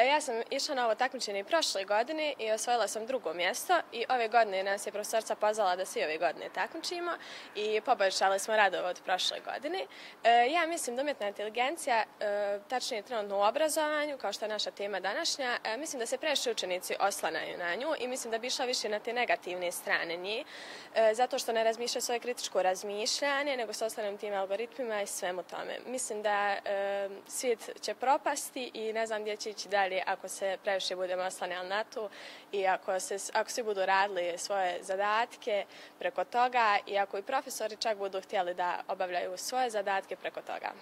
E, ja sam išla na ovo takmičenje prošle godine i osvojila sam drugo mjesto i ove godine nas je profesorca pozvala da se ove godine takmičimo i poboljšali smo radove od prošle godine. E, ja mislim da umjetna inteligencija, e, tačnije trenutno u obrazovanju, kao što je naša tema današnja, e, mislim da se preši učenici oslanaju na nju i mislim da bi išla više na te negativne strane nje, zato što ne razmišlja svoje kritičko razmišljanje, nego se ostanem tim algoritmima i svemu tome. Mislim da e, svijet će propasti i ne znam gdje će ići dalje ako se previše budemo oslanjali na to i ako, se, ako svi budu radili svoje zadatke preko toga i ako i profesori čak budu htjeli da obavljaju svoje zadatke preko toga.